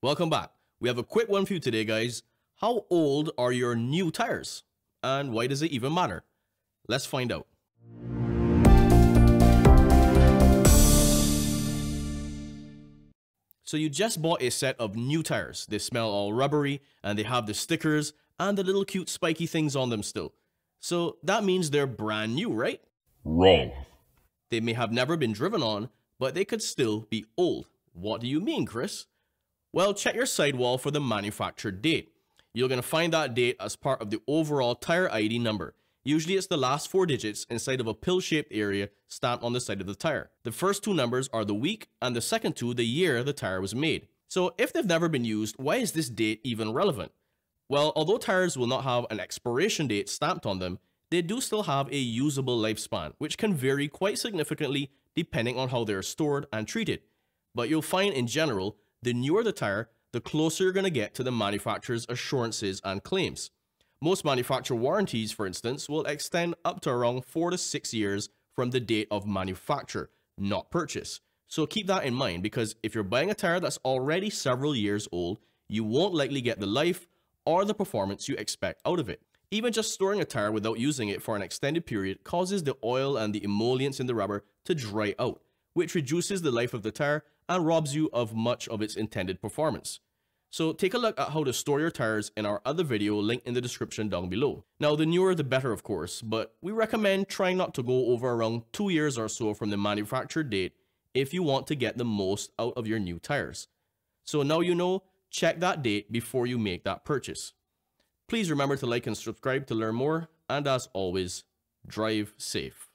Welcome back. We have a quick one for you today, guys. How old are your new tires? And why does it even matter? Let's find out. So you just bought a set of new tires. They smell all rubbery and they have the stickers and the little cute spiky things on them still. So that means they're brand new, right? Wrong. They may have never been driven on, but they could still be old. What do you mean, Chris? Well, check your sidewall for the manufacture date. You're going to find that date as part of the overall tire ID number. Usually it's the last four digits inside of a pill-shaped area stamped on the side of the tire. The first two numbers are the week and the second two the year the tire was made. So if they've never been used, why is this date even relevant? Well, although tires will not have an expiration date stamped on them, they do still have a usable lifespan, which can vary quite significantly depending on how they're stored and treated. But you'll find in general, the newer the tire, the closer you're going to get to the manufacturer's assurances and claims. Most manufacturer warranties, for instance, will extend up to around 4 to 6 years from the date of manufacture, not purchase. So keep that in mind because if you're buying a tire that's already several years old, you won't likely get the life or the performance you expect out of it. Even just storing a tire without using it for an extended period causes the oil and the emollients in the rubber to dry out, which reduces the life of the tire and robs you of much of its intended performance. So take a look at how to store your tires in our other video linked in the description down below. Now the newer the better of course, but we recommend trying not to go over around 2 years or so from the manufacture date if you want to get the most out of your new tires. So now you know, check that date before you make that purchase. Please remember to like and subscribe to learn more, and as always, drive safe.